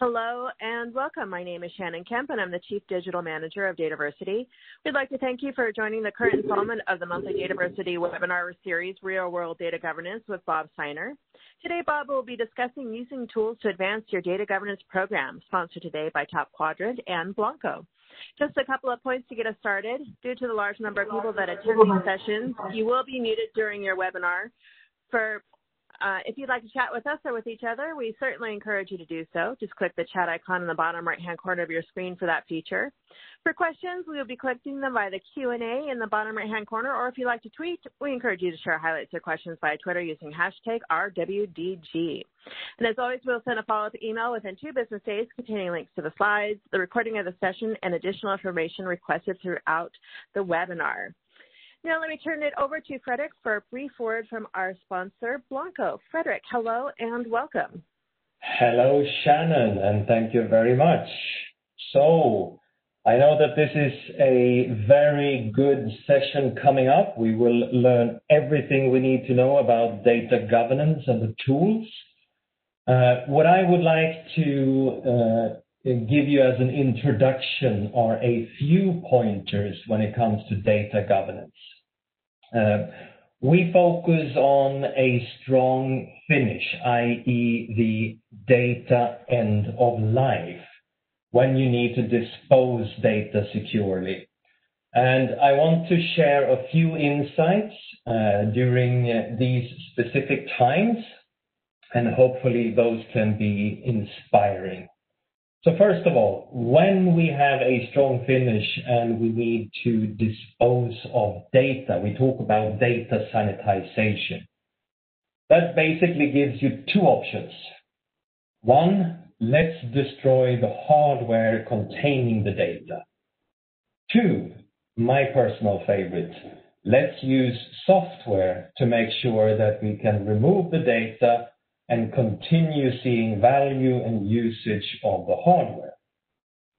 Hello and welcome. My name is Shannon Kemp and I'm the Chief Digital Manager of Dataversity. We'd like to thank you for joining the current installment of the monthly Dataversity webinar series, Real World Data Governance with Bob Seiner. Today, Bob will be discussing using tools to advance your data governance program, sponsored today by Top Quadrant and Blancco. Just a couple of points to get us started. Due to the large number of people that attend these sessions, you will be muted during your webinar. For uh, if you'd like to chat with us or with each other, we certainly encourage you to do so. Just click the chat icon in the bottom right-hand corner of your screen for that feature. For questions, we will be collecting them by the Q&A in the bottom right-hand corner, or if you'd like to tweet, we encourage you to share highlights or questions via Twitter using hashtag RWDG. And as always, we'll send a follow-up email within two business days containing links to the slides, the recording of the session, and additional information requested throughout the webinar. Now let me turn it over to Frederick for a brief word from our sponsor, Blancco. Frederick, hello and welcome. Hello, Shannon, and thank you very much. So, I know that this is a very good session coming up. We will learn everything we need to know about data governance and the tools. Uh, what I would like to uh, give you as an introduction are a few pointers when it comes to data governance. Uh, we focus on a strong finish, i.e., the data end of life, when you need to dispose data securely. And I want to share a few insights uh, during uh, these specific times, and hopefully those can be inspiring. So first of all, when we have a strong finish and we need to dispose of data, we talk about data sanitization. That basically gives you two options. One, let's destroy the hardware containing the data. Two, my personal favorite, let's use software to make sure that we can remove the data and continue seeing value and usage of the hardware.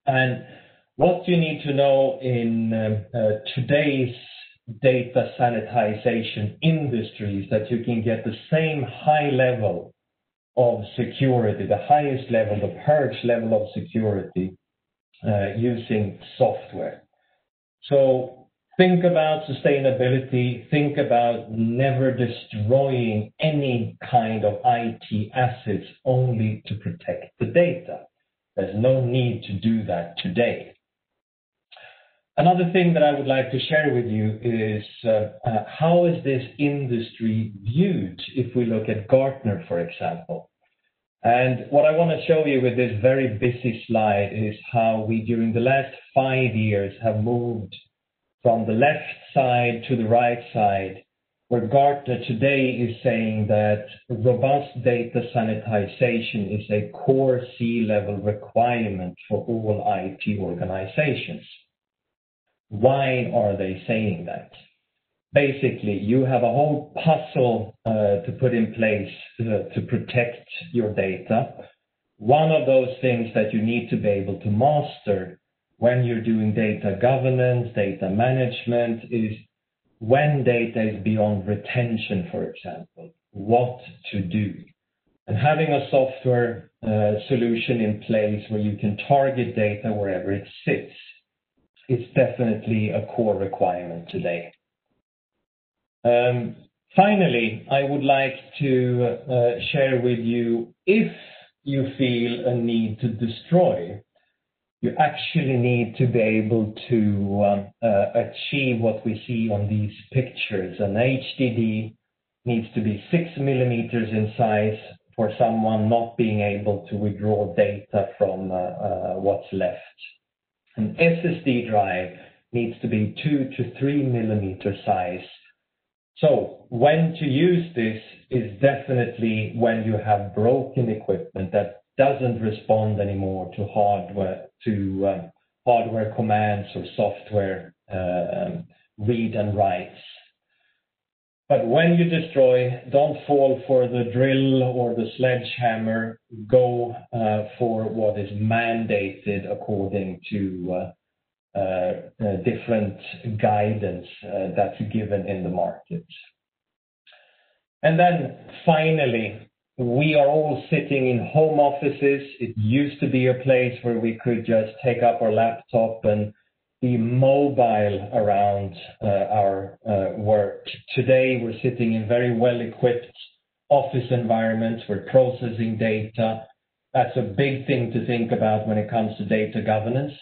And what you need to know in um, uh, today's data sanitization industry is that you can get the same high level of security, the highest level, the purge level of security, uh, using software. So Think about sustainability. Think about never destroying any kind of IT assets only to protect the data. There's no need to do that today. Another thing that I would like to share with you is uh, uh, how is this industry viewed if we look at Gartner, for example. And what I want to show you with this very busy slide is how we, during the last five years, have moved from the left side to the right side, where Gartner today is saying that robust data sanitization is a core C-level requirement for all IT organizations. Why are they saying that? Basically, you have a whole puzzle uh, to put in place uh, to protect your data. One of those things that you need to be able to master when you're doing data governance, data management, is when data is beyond retention, for example, what to do. And having a software uh, solution in place where you can target data wherever it sits is definitely a core requirement today. Um, finally, I would like to uh, share with you if you feel a need to destroy you actually need to be able to um, uh, achieve what we see on these pictures. An HDD needs to be 6 millimeters in size for someone not being able to withdraw data from uh, uh, what's left. An SSD drive needs to be 2 to 3 millimeter size. So when to use this is definitely when you have broken equipment that doesn't respond anymore to hardware to um, hardware commands or software um, read and writes. But when you destroy, don't fall for the drill or the sledgehammer. Go uh, for what is mandated according to uh, uh, different guidance that's given in the market. And then finally, we are all sitting in home offices. It used to be a place where we could just take up our laptop and be mobile around uh, our uh, work. Today, we're sitting in very well-equipped office environments. We're processing data. That's a big thing to think about when it comes to data governance.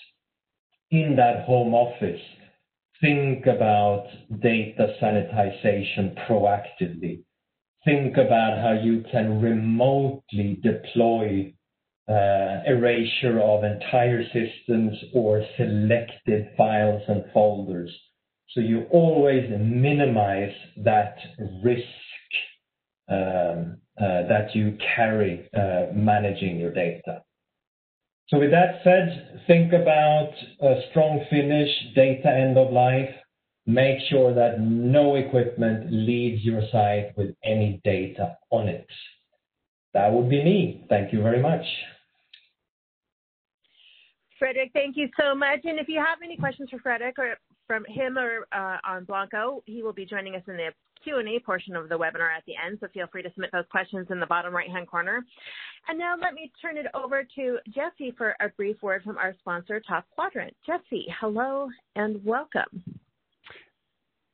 In that home office, think about data sanitization proactively. Think about how you can remotely deploy uh, erasure of entire systems or selected files and folders. So you always minimize that risk um, uh, that you carry uh, managing your data. So with that said, think about a strong finish, data end of life. Make sure that no equipment leaves your site with any data on it. That would be me. Thank you very much. Fredrik, thank you so much. And if you have any questions for Fredrik or from him or uh, on Blancco, he will be joining us in the Q&A portion of the webinar at the end. So feel free to submit those questions in the bottom right-hand corner. And now let me turn it over to Jesse for a brief word from our sponsor, Top Quadrant. Jesse, hello and welcome.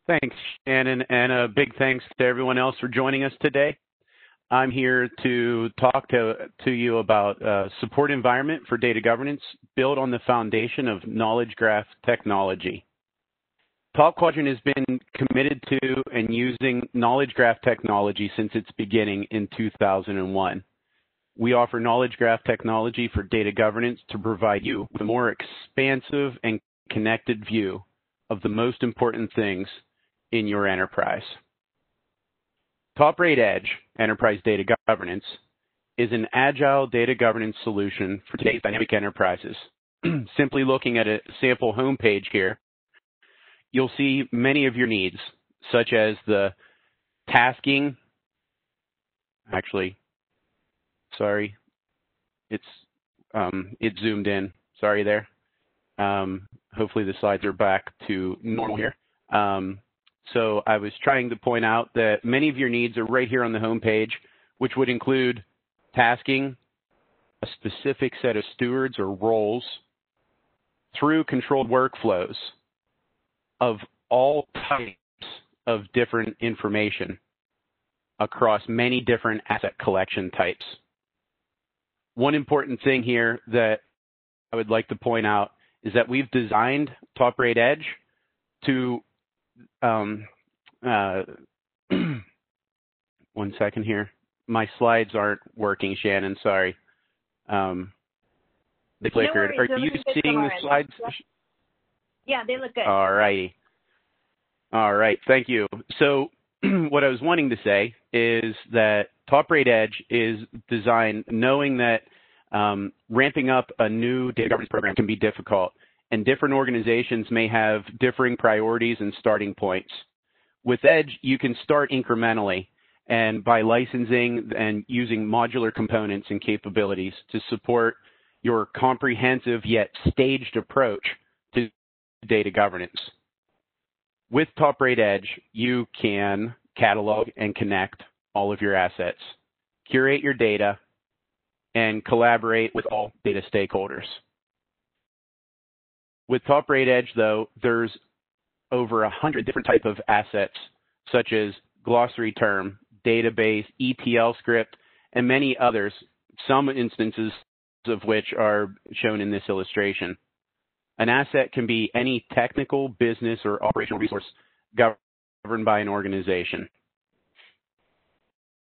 Thanks, Shannon, and a big thanks to everyone else for joining us today. I'm here to talk to you about a support environment for data governance built on the foundation of knowledge graph technology. Top Quadrant has been committed to and using knowledge graph technology since its beginning in 2001. We offer knowledge graph technology for data governance to provide you with a more expansive and connected view of the most important things in your enterprise. TopBraid Edge Enterprise Data Governance is an agile data governance solution for today's dynamic enterprises. Simply looking at a sample homepage here, you'll see many of your needs, such as the tasking. Actually, sorry, it's um, it zoomed in. Sorry there. Um, hopefully, the slides are back to normal here. Um, I was trying to point out that many of your needs are right here on the homepage, which would include tasking a specific set of stewards or roles through controlled workflows of all types of different information across many different asset collection types. One important thing here that I would like to point out is that we've designed TopBraid Edge to Um, uh, one second here. My slides aren't working, Shannon. Sorry. Um, they flickered. No worries. Are you seeing the slides? Yeah, they look good. All righty. All right. Thank you. So what I was wanting to say is that TopBraid Edge is designed knowing that um, ramping up a new data governance program can be difficult, and different organizations may have differing priorities and starting points. With Edge, you can start incrementally and by licensing and using modular components and capabilities to support your comprehensive yet staged approach to data governance. With TopBraid Edge, you can catalog and connect all of your assets, curate your data, and collaborate with all data stakeholders. With TopBraid Edge, though, there's over a 100 different type of assets, such as glossary term, database, ETL script, and many others, some instances of which are shown in this illustration. An asset can be any technical, business, or operational resource governed by an organization.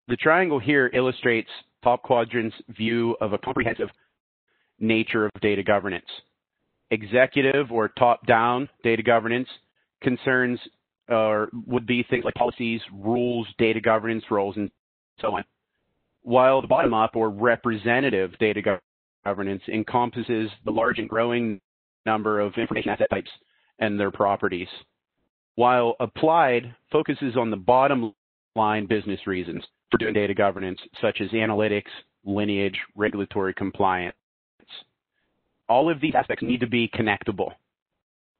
The triangle here illustrates Top Quadrant's view of a comprehensive nature of data governance. Executive or top-down data governance concerns would be things like policies, rules, data governance roles, and so on. While the bottom-up or representative data governance encompasses the large and growing number of information asset types and their properties. While applied focuses on the bottom-line business reasons for doing data governance, such as analytics, lineage, regulatory compliance. All of these aspects need to be connectable.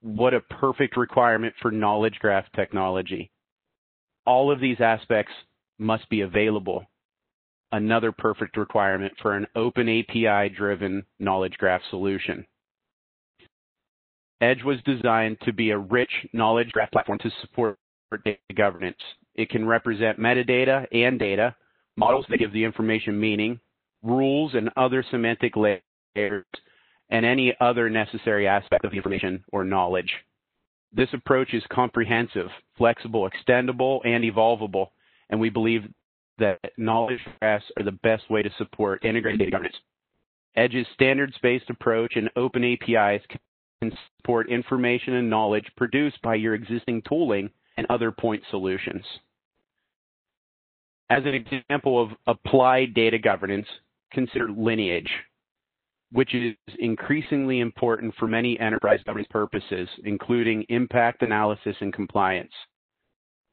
What a perfect requirement for knowledge graph technology. All of these aspects must be available. another perfect requirement for an open API-driven knowledge graph solution. Edge was designed to be a rich knowledge graph platform to support data governance. It can represent metadata and data, models that give the information meaning, rules and other semantic layers, and any other necessary aspect of the information or knowledge. This approach is comprehensive, flexible, extendable, and evolvable, and we believe that knowledge graphs are the best way to support integrated data governance. Edge's standards-based approach and open APIs can support information and knowledge produced by your existing tooling and other point solutions. As an example of applied data governance, consider lineage, which is increasingly important for many enterprise governance purposes, including impact analysis and compliance.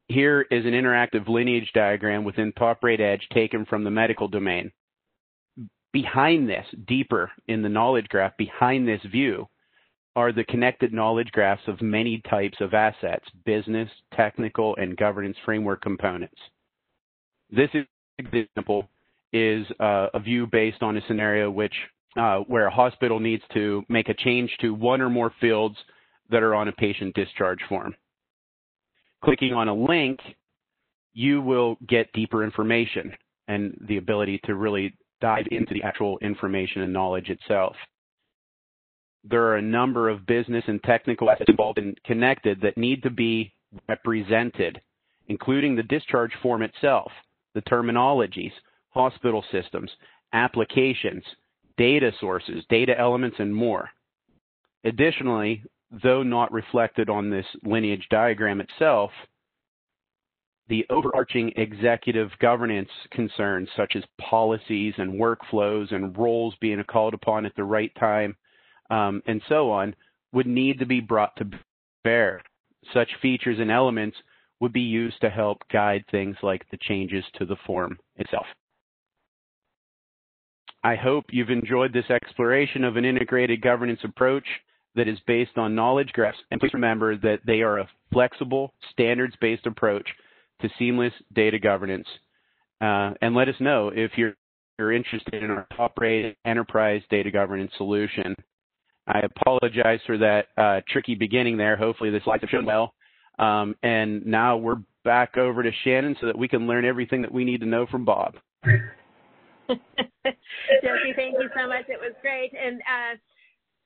Here is an interactive lineage diagram within TopBraid Edge taken from the medical domain. Behind this, deeper in the knowledge graph, behind this view, are the connected knowledge graphs of many types of assets, business, technical, and governance framework components. This example is uh, a view based on a scenario which uh, where a hospital needs to make a change to one or more fields that are on a patient discharge form. Clicking on a link, you will get deeper information and the ability to really dive into the actual information and knowledge itself there are a number of business and technical assets involved and connected that need to be represented, including the discharge form itself, the terminologies, hospital systems, applications, data sources, data elements, and more. Additionally, though not reflected on this lineage diagram itself, the overarching executive governance concerns such as policies and workflows and roles being called upon at the right time um, and so on, would need to be brought to bear. Such features and elements would be used to help guide things like the changes to the form itself. I hope you've enjoyed this exploration of an integrated governance approach that is based on knowledge graphs. And please remember that they are a flexible, standards-based approach to seamless data governance. Uh, and let us know if you're, you're interested in our top-rated enterprise data governance solution. I apologize for that uh, tricky beginning there. Hopefully the slides have shown well. Um, and now we're back over to Shannon so that we can learn everything that we need to know from Bob. Jesse, thank you so much. It was great. And uh,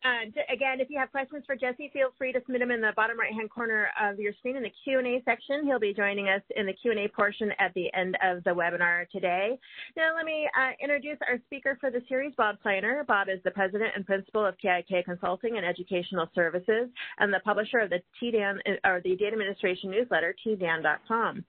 uh, again, if you have questions for Jesse, feel free to submit them in the bottom right-hand corner of your screen in the Q&A section. He'll be joining us in the Q&A portion at the end of the webinar today. Now, let me uh, introduce our speaker for the series, Bob Seiner. Bob is the president and principal of KIK Consulting and Educational Services and the publisher of the TDAN, or the Data Administration newsletter, tdan.com.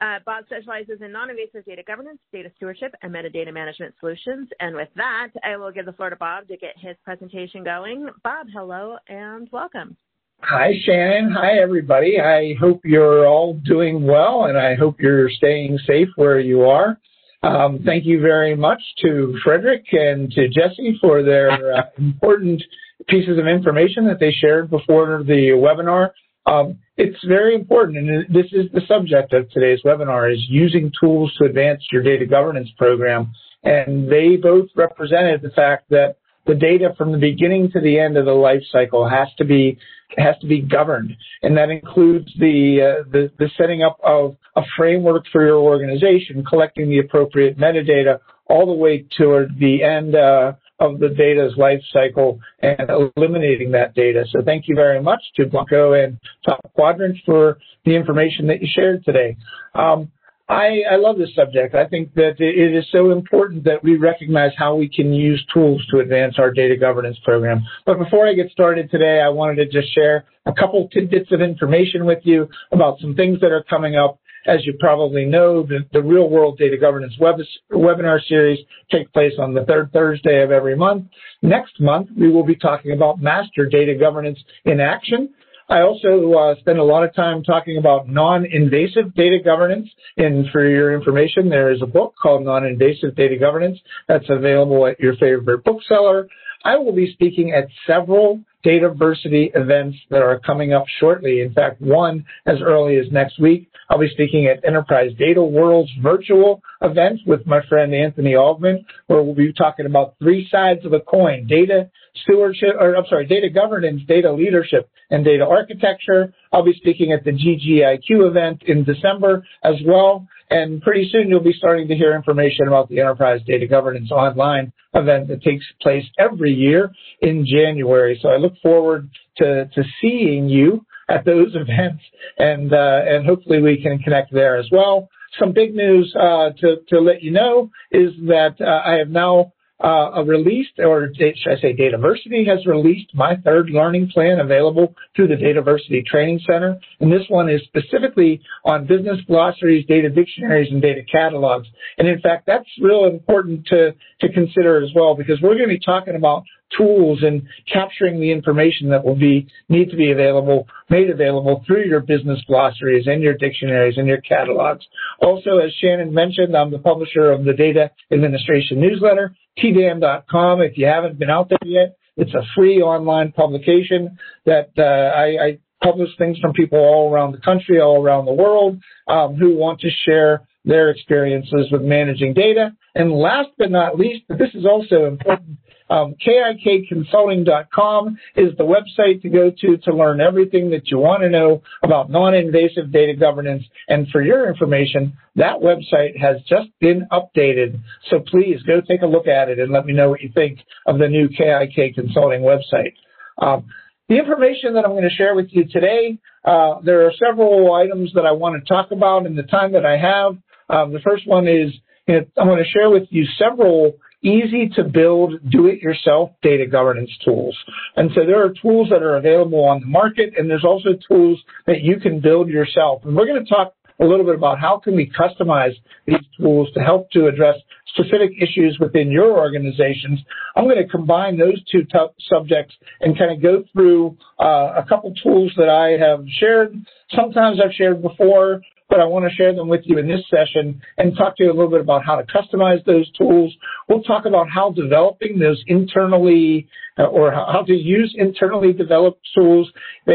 Uh, Bob specializes in non-invasive data governance, data stewardship, and metadata management solutions. And with that, I will give the floor to Bob to get his presentation going. Bob, hello and welcome. Hi, Shannon. Hi, everybody. I hope you're all doing well, and I hope you're staying safe where you are. Um, thank you very much to Frederick and to Jesse for their uh, important pieces of information that they shared before the webinar. Um, it's very important, and this is the subject of today's webinar, is using tools to advance your data governance program. And they both represented the fact that the data from the beginning to the end of the life cycle has to be has to be governed, and that includes the uh, the, the setting up of a framework for your organization, collecting the appropriate metadata, all the way toward the end uh, of the data's life cycle and eliminating that data. So thank you very much to Blancco and Top Quadrant for the information that you shared today. Um, I, I, love this subject. I think that it is so important that we recognize how we can use tools to advance our data governance program. But before I get started today, I wanted to just share a couple tidbits of information with you about some things that are coming up as you probably know, the, the Real World Data Governance web, webinar series take place on the third Thursday of every month. Next month, we will be talking about Master Data Governance in Action. I also uh, spend a lot of time talking about non-invasive data governance. And for your information, there is a book called Non-Invasive Data Governance that's available at your favorite bookseller. I will be speaking at several Dataversity events that are coming up shortly. In fact, one as early as next week. I'll be speaking at Enterprise Data World's virtual event with my friend Anthony Algmin, where we'll be talking about three sides of a coin, data stewardship, or I'm sorry, data governance, data leadership, and data architecture. I'll be speaking at the DGIQ event in December as well. And pretty soon you'll be starting to hear information about the Enterprise Data Governance Online event that takes place every year in January. So I look forward to, to seeing you at those events and, uh, and hopefully we can connect there as well. Some big news uh, to, to let you know is that uh, I have now uh, released, or should I say Dataversity has released my third learning plan available through the Dataversity Training Center. And this one is specifically on business glossaries, data dictionaries, and data catalogs. And in fact, that's real important to, to consider as well because we're going to be talking about tools and capturing the information that will be need to be available, made available through your business glossaries and your dictionaries and your catalogs. Also, as Shannon mentioned, I'm the publisher of the Data Administration Newsletter, tdan.com. If you haven't been out there yet, it's a free online publication that uh, I, I publish things from people all around the country, all around the world, um, who want to share their experiences with managing data. And last but not least, this is also important, um, KIKconsulting.com is the website to go to to learn everything that you want to know about non-invasive data governance. And for your information, that website has just been updated. So please go take a look at it and let me know what you think of the new KIK Consulting website. Um, the information that I'm going to share with you today, uh, there are several items that I want to talk about in the time that I have. Um, the first one is you know, I'm going to share with you several easy to build do-it-yourself data governance tools. And so there are tools that are available on the market and there's also tools that you can build yourself. And we're going to talk a little bit about how can we customize these tools to help to address specific issues within your organizations. I'm going to combine those two subjects and kind of go through uh, a couple tools that I have shared. Sometimes I've shared before, but I want to share them with you in this session and talk to you a little bit about how to customize those tools. We'll talk about how developing those internally or how to use internally developed tools,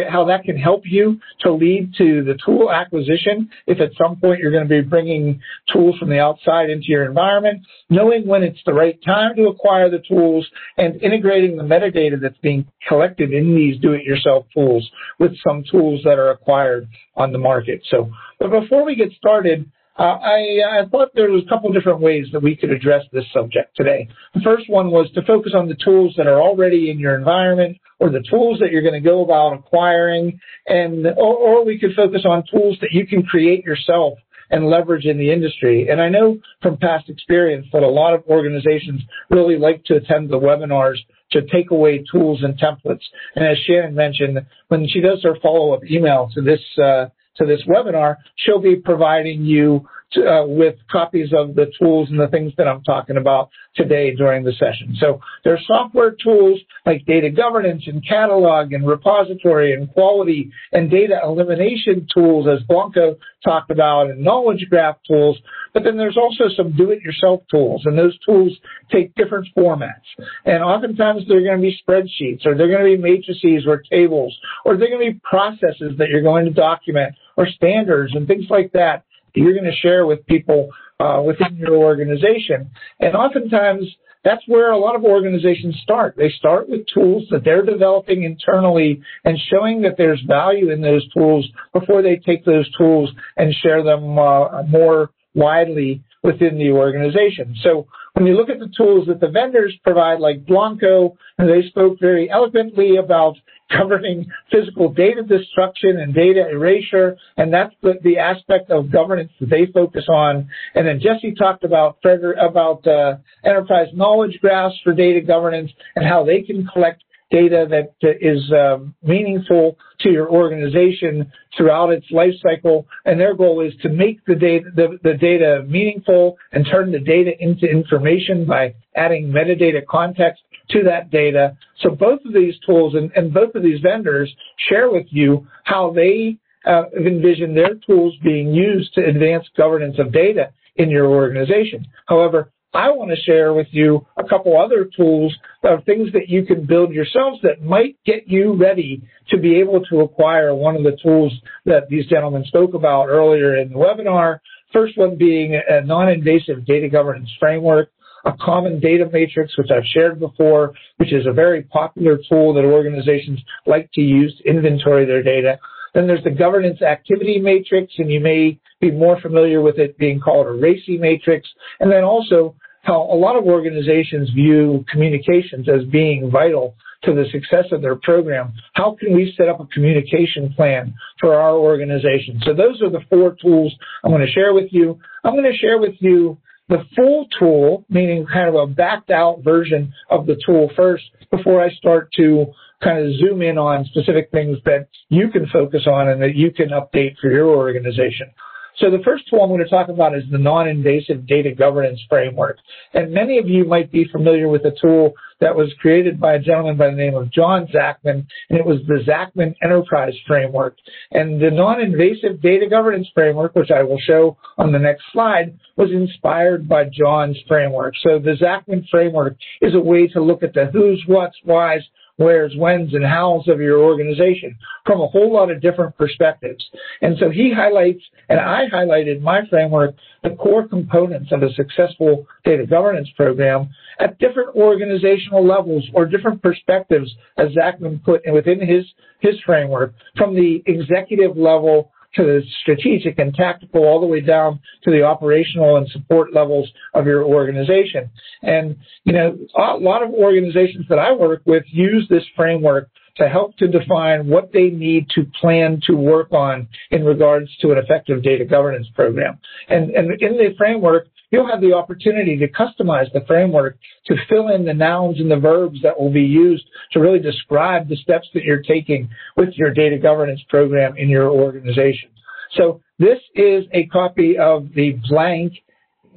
how that can help you to lead to the tool acquisition if at some point you're going to be bringing tools from the outside into your environment, knowing when it's the right time to acquire the tools, and integrating the metadata that's being collected in these do-it-yourself tools with some tools that are acquired on the market. So, but before we get started, uh, I, I, thought there was a couple different ways that we could address this subject today. The first one was to focus on the tools that are already in your environment or the tools that you're going to go about acquiring, and or, or we could focus on tools that you can create yourself and leverage in the industry. And I know from past experience that a lot of organizations really like to attend the webinars to take away tools and templates. And as Shannon mentioned, when she does her follow-up email to this uh, to this webinar, she'll be providing you to, uh, with copies of the tools and the things that I'm talking about today during the session. So there are software tools like data governance and catalog and repository and quality and data elimination tools as Blancco talked about and knowledge graph tools. But then there's also some do-it-yourself tools and those tools take different formats. And oftentimes they're going to be spreadsheets or they're going to be matrices or tables or they're going to be processes that you're going to document or standards and things like that you're going to share with people uh, within your organization. And oftentimes, that's where a lot of organizations start. They start with tools that they're developing internally and showing that there's value in those tools before they take those tools and share them uh, more widely within the organization. So when you look at the tools that the vendors provide, like Blancco, and they spoke very eloquently about governing physical data destruction and data erasure, and that's the, the aspect of governance that they focus on. And then Jesse talked about about uh, enterprise knowledge graphs for data governance and how they can collect data that is um, meaningful to your organization throughout its life cycle. And their goal is to make the data, the, the data meaningful and turn the data into information by adding metadata context to that data. So both of these tools and, and both of these vendors share with you how they uh, envision their tools being used to advance governance of data in your organization. However, I want to share with you a couple other tools of things that you can build yourselves that might get you ready to be able to acquire one of the tools that these gentlemen spoke about earlier in the webinar. First one being a non-invasive data governance framework a common data matrix, which I've shared before, which is a very popular tool that organizations like to use to inventory their data. Then there's the governance activity matrix, and you may be more familiar with it being called a RACI matrix. And then also how a lot of organizations view communications as being vital to the success of their program. How can we set up a communication plan for our organization? So those are the four tools I'm going to share with you. I'm going to share with you the full tool, meaning kind of a backed out version of the tool first before I start to kind of zoom in on specific things that you can focus on and that you can update for your organization. So the first tool I'm going to talk about is the non-invasive data governance framework. And many of you might be familiar with a tool that was created by a gentleman by the name of John Zachman, and it was the Zachman Enterprise Framework. And the non-invasive data governance framework, which I will show on the next slide, was inspired by John's framework. So the Zachman framework is a way to look at the who's, what's, why's, where's, when's, and how's of your organization from a whole lot of different perspectives. And so he highlights, and I highlighted my framework, the core components of a successful data governance program at different organizational levels or different perspectives, as Zachman put within his, his framework, from the executive level to the strategic and tactical all the way down to the operational and support levels of your organization. And, you know, a lot of organizations that I work with use this framework to help to define what they need to plan to work on in regards to an effective data governance program. And, and in the framework, you'll have the opportunity to customize the framework to fill in the nouns and the verbs that will be used to really describe the steps that you're taking with your data governance program in your organization. So this is a copy of the blank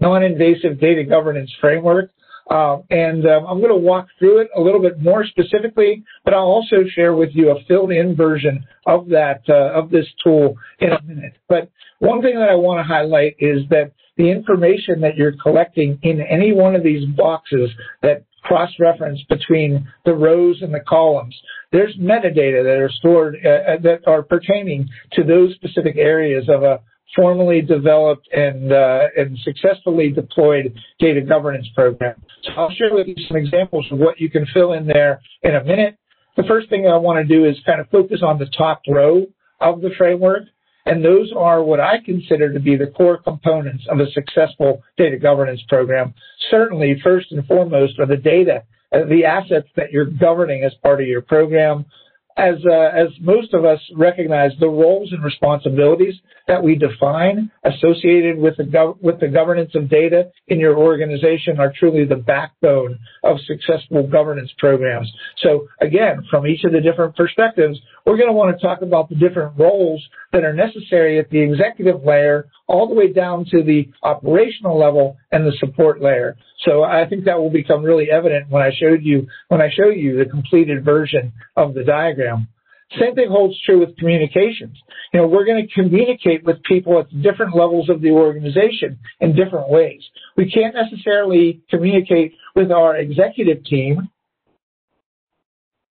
non-invasive data governance framework. Uh, and um, I'm going to walk through it a little bit more specifically, but I'll also share with you a filled-in version of that uh, of this tool in a minute. But one thing that I want to highlight is that the information that you're collecting in any one of these boxes that cross-reference between the rows and the columns. There's metadata that are stored uh, uh, that are pertaining to those specific areas of a formally developed and uh, and successfully deployed data governance program. So I'll share with you some examples of what you can fill in there in a minute. The first thing I want to do is kind of focus on the top row of the framework. And those are what I consider to be the core components of a successful data governance program. Certainly, first and foremost, are the data, uh, the assets that you're governing as part of your program, as uh, as most of us recognize the roles and responsibilities that we define associated with the gov- with the governance of data in your organization are truly the backbone of successful governance programs. So again, from each of the different perspectives, we're going to want to talk about the different roles that are necessary at the executive layer all the way down to the operational level and the support layer. So I think that will become really evident when I showed you when I show you the completed version of the diagram. Same thing holds true with communications. You know, we're going to communicate with people at different levels of the organization in different ways. We can't necessarily communicate with our executive team,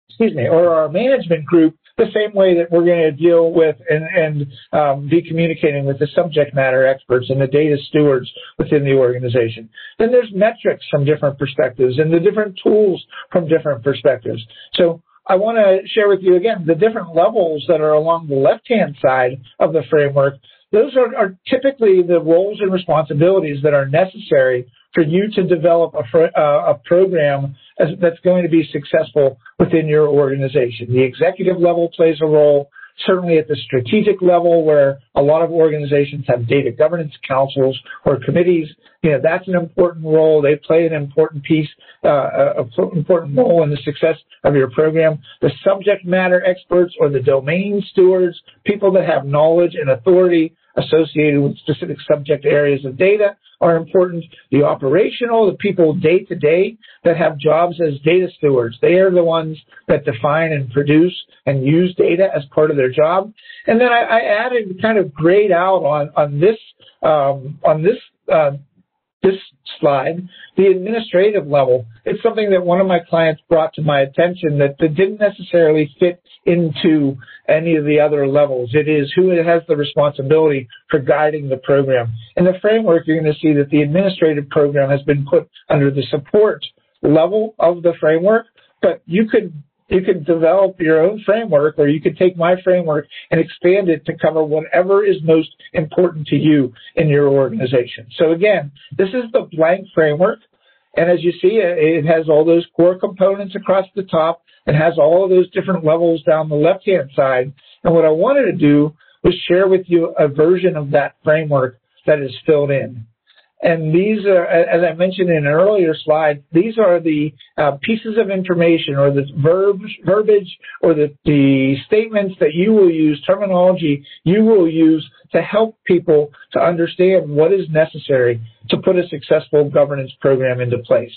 excuse me, or our management group the same way that we're going to deal with and, and um, be communicating with the subject matter experts and the data stewards within the organization. Then there's metrics from different perspectives and the different tools from different perspectives. So I want to share with you again the different levels that are along the left-hand side of the framework. Those are, are typically the roles and responsibilities that are necessary for you to develop a, uh, a program as, that's going to be successful within your organization. The executive level plays a role, certainly at the strategic level where a lot of organizations have data governance councils or committees. You know, that's an important role. They play an important piece, uh, an important role in the success of your program. The subject matter experts or the domain stewards, people that have knowledge and authority associated with specific subject areas of data are important. The operational, the people day to day that have jobs as data stewards, they are the ones that define and produce and use data as part of their job. And then I, I added kind of grayed out on on this um, on this uh, this slide, the administrative level. It's something that one of my clients brought to my attention that, didn't necessarily fit into any of the other levels. It is who has the responsibility for guiding the program. In the framework, you're going to see that the administrative program has been put under the support level of the framework, but you could you could develop your own framework or you could take my framework and expand it to cover whatever is most important to you in your organization. So again, this is the blank framework. And as you see, it has all those core components across the top. It has all of those different levels down the left-hand side. And what I wanted to do was share with you a version of that framework that is filled in. And these are, as I mentioned in an earlier slide, these are the uh, pieces of information or the verbs, verbiage or the, the statements that you will use, terminology you will use to help people to understand what is necessary to put a successful governance program into place.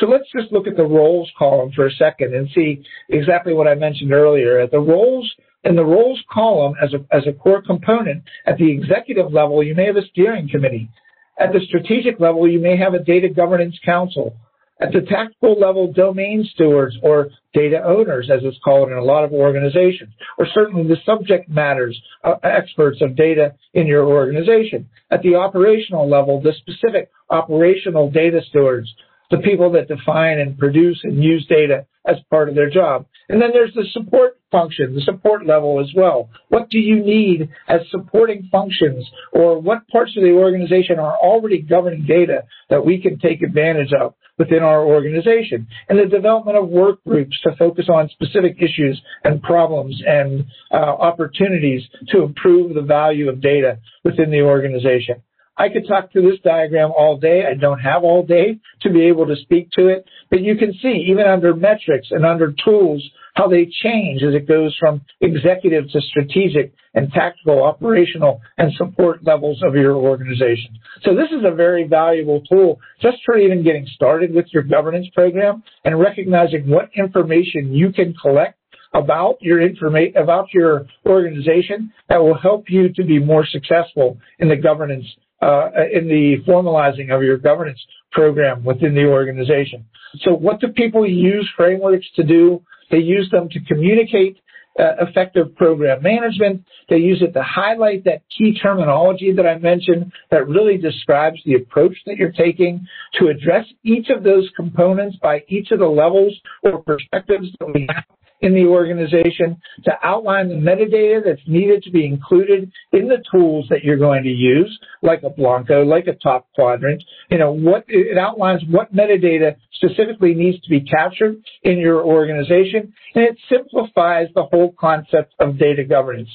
So let's just look at the roles column for a second and see exactly what I mentioned earlier. At the roles in the roles column as a, as a core component at the executive level, you may have a steering committee at the strategic level, you may have a data governance council. At the tactical level, domain stewards or data owners, as it's called in a lot of organizations, or certainly the subject matters uh, experts of data in your organization. At the operational level, the specific operational data stewards, the people that define and produce and use data as part of their job. And then there's the support function, the support level as well. What do you need as supporting functions or what parts of the organization are already governing data that we can take advantage of within our organization? And the development of work groups to focus on specific issues and problems and uh, opportunities to improve the value of data within the organization. I could talk to this diagram all day. I don't have all day to be able to speak to it, but you can see even under metrics and under tools how they change as it goes from executive to strategic and tactical, operational, and support levels of your organization. So this is a very valuable tool just for even getting started with your governance program and recognizing what information you can collect about your information about your organization that will help you to be more successful in the governance uh, in the formalizing of your governance program within the organization. So what do people use frameworks to do? They use them to communicate uh, effective program management. They use it to highlight that key terminology that I mentioned that really describes the approach that you're taking to address each of those components by each of the levels or perspectives that we have in the organization to outline the metadata that's needed to be included in the tools that you're going to use, like a Blancco, like a top quadrant. You know, what it outlines what metadata specifically needs to be captured in your organization, and it simplifies the whole concept of data governance.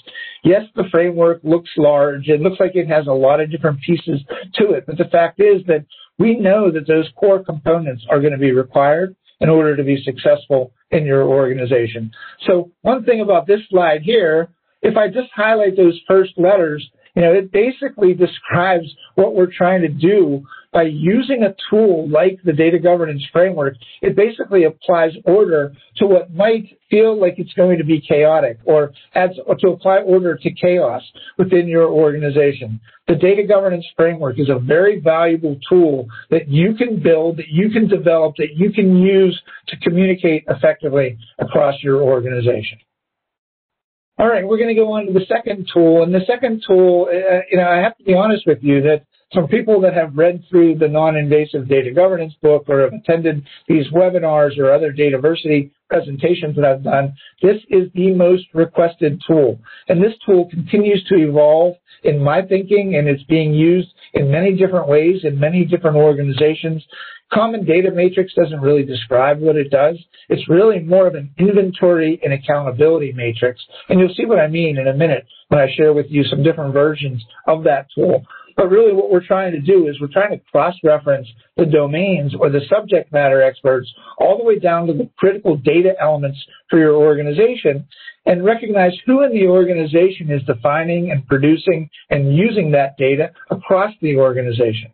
Yes, the framework looks large. It looks like it has a lot of different pieces to it, but the fact is that we know that those core components are going to be required in order to be successful in your organization. So one thing about this slide here, if I just highlight those first letters, you know, it basically describes what we're trying to do by using a tool like the data governance framework. It basically applies order to what might feel like it's going to be chaotic or adds or to apply order to chaos within your organization. The data governance framework is a very valuable tool that you can build, that you can develop, that you can use to communicate effectively across your organization. All right, we're going to go on to the second tool. And the second tool, uh, you know, I have to be honest with you that some people that have read through the non-invasive data governance book or have attended these webinars or other Dataversity presentations that I've done, this is the most requested tool. And this tool continues to evolve in my thinking and it's being used in many different ways in many different organizations. Common data matrix doesn't really describe what it does. It's really more of an inventory and accountability matrix. And you'll see what I mean in a minute when I share with you some different versions of that tool. But really what we're trying to do is we're trying to cross-reference the domains or the subject matter experts all the way down to the critical data elements for your organization and recognize who in the organization is defining and producing and using that data across the organization.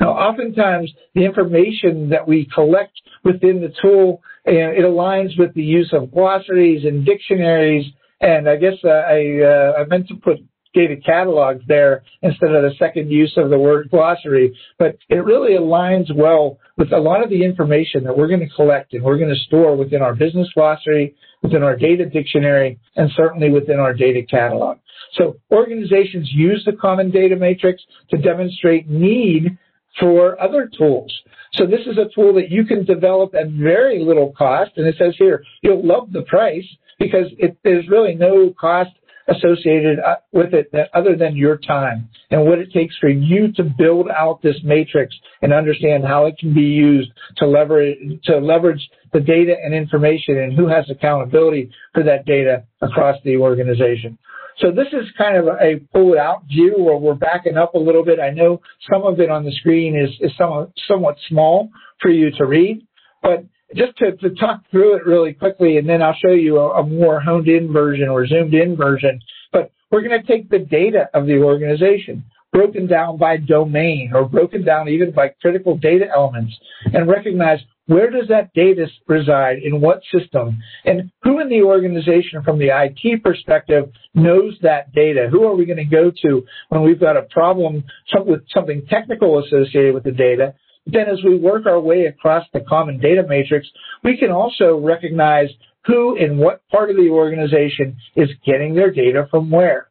Now, oftentimes the information that we collect within the tool, it aligns with the use of glossaries and dictionaries. And I guess uh, I, uh, I meant to put data catalogs there instead of the second use of the word glossary, but it really aligns well with a lot of the information that we're going to collect and we're going to store within our business glossary, within our data dictionary, and certainly within our data catalog. So organizations use the common data matrix to demonstrate need for other tools. So this is a tool that you can develop at very little cost. And it says here, you'll love the price because it, there's really no cost associated uh, with it other than your time and what it takes for you to build out this matrix and understand how it can be used to leverage to leverage the data and information and who has accountability for that data across the organization. So this is kind of a pull-out view where we're backing up a little bit. I know some of it on the screen is, is somewhat, somewhat small for you to read, but just to, to talk through it really quickly, and then I'll show you a, a more honed in version or zoomed in version. But we're going to take the data of the organization, broken down by domain or broken down even by critical data elements, and recognize where does that data reside in what system and who in the organization from the IT perspective knows that data? Who are we going to go to when we've got a problem with something technical associated with the data? Then as we work our way across the common data matrix, we can also recognize who in what part of the organization is getting their data from where.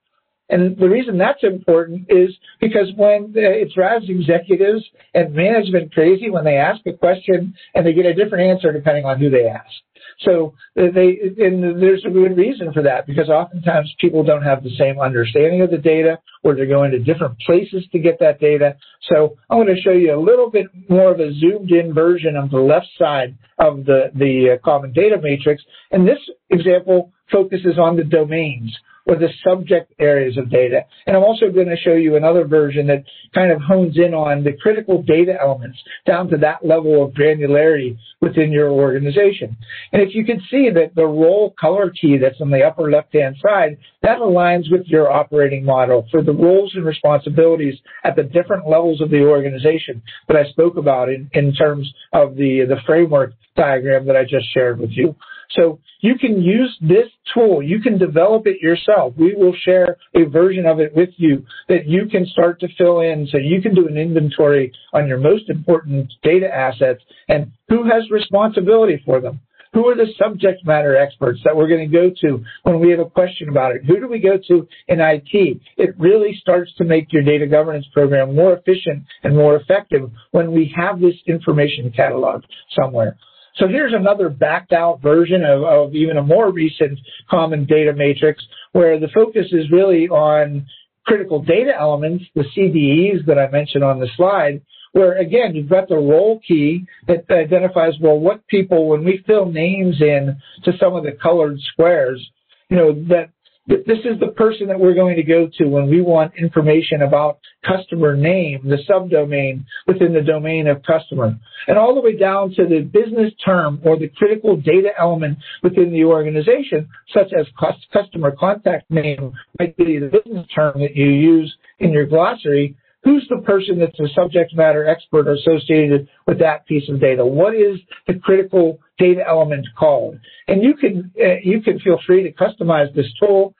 And the reason that's important is because when it drives executives and management crazy when they ask a question and they get a different answer depending on who they ask. So they, and there's a good reason for that because oftentimes people don't have the same understanding of the data or they're going to different places to get that data. So I want to show you a little bit more of a zoomed in version of the left side of the, the uh, common data matrix. And this example focuses on the domains or the subject areas of data. And I'm also going to show you another version that kind of hones in on the critical data elements down to that level of granularity within your organization. And if you can see that the role color key that's on the upper left-hand side, that aligns with your operating model for the roles and responsibilities at the different levels of the organization that I spoke about in, in terms of the, the framework diagram that I just shared with you. So you can use this tool. You can develop it yourself. We will share a version of it with you that you can start to fill in so you can do an inventory on your most important data assets and who has responsibility for them. Who are the subject matter experts that we're going to go to when we have a question about it? Who do we go to in IT? It really starts to make your data governance program more efficient and more effective when we have this information catalog somewhere. So here's another backed out version of, of even a more recent common data matrix where the focus is really on critical data elements, the CDEs that I mentioned on the slide, where again, you've got the role key that identifies, well, what people, when we fill names in to some of the colored squares, you know, that this is the person that we're going to go to when we want information about customer name, the subdomain within the domain of customer, and all the way down to the business term or the critical data element within the organization, such as customer contact name might be the business term that you use in your glossary, who's the person that's a subject matter expert associated with that piece of data? What is the critical data element called? And you can uh, you can feel free to customize this tool